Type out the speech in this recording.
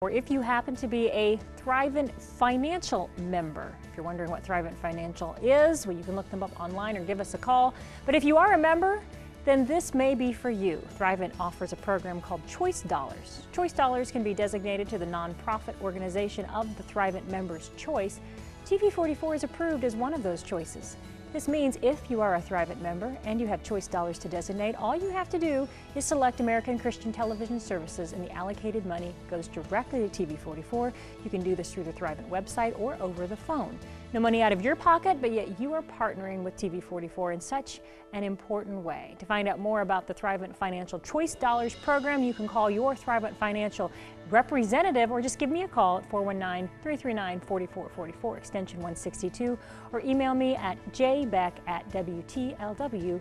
or if you happen to be a Thrivent Financial member. If you're wondering what Thrivent Financial is, well, you can look them up online or give us a call. But if you are a member, then this may be for you. Thrivent offers a program called Choice Dollars. Choice Dollars can be designated to the nonprofit organization of the Thrivent member's choice. TV44 is approved as one of those choices. This means if you are a Thrivent member and you have choice dollars to designate, all you have to do is select American Christian Television Services and the allocated money goes directly to TV44. You can do this through the Thrivent website or over the phone. No money out of your pocket, but yet you are partnering with TV44 in such an important way. To find out more about the Thrivent Financial Choice Dollars program, you can call your Thrivent Financial representative or just give me a call at 419-339-4444 extension 162 or email me at jbeck at WTLW.com.